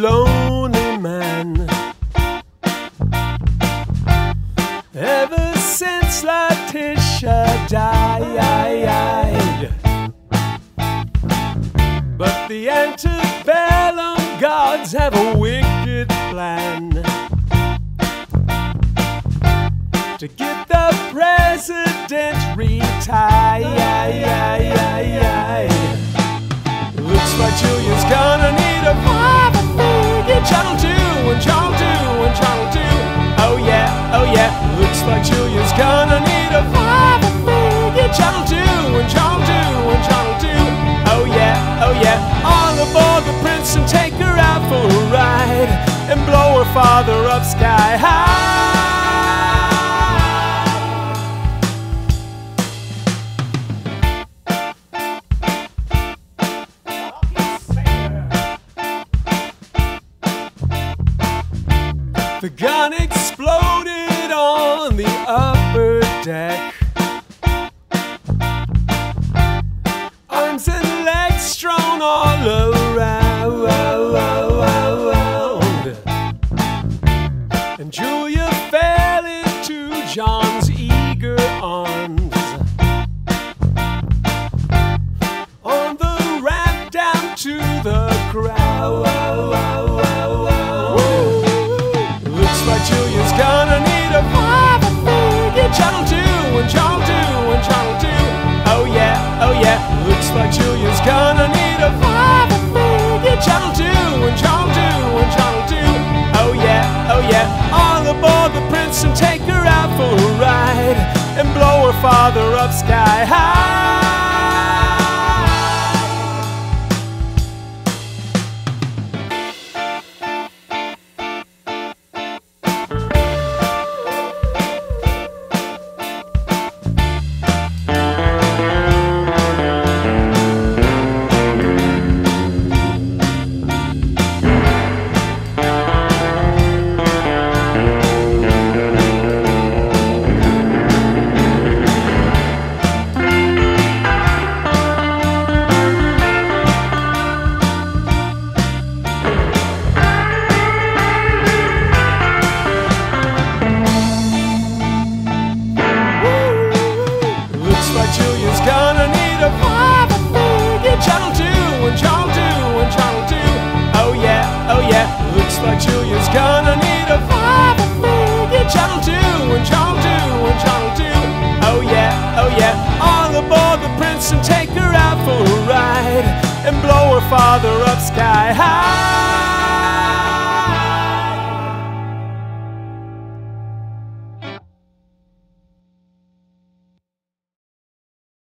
lonely man. Ever since Letitia died. But the antebellum gods have a wicked plan to get the president retired. Like Julia's gonna need a father figure. Channel 2 and Channel 2 and Channel 2. Oh yeah, oh yeah. Looks like Julia's gonna need a father figure. Channel 2 and Channel 2 and Channel 2. Oh yeah, oh yeah. On aboard the Princeton take her out for a ride and blow her father up sky high. The gun exploded on the upper deck. Arms and legs strewn all around. And Julia fell into John's Julia's gonna need a father figure. Channel 2 and Channel 2 and Channel 2. Oh yeah, oh yeah. Looks like Julia's gonna need a father figure. Channel 2 and Channel 2 and Channel 2. Oh yeah, oh yeah. On aboard the Princeton take her out for a ride and blow her father up sky high. High.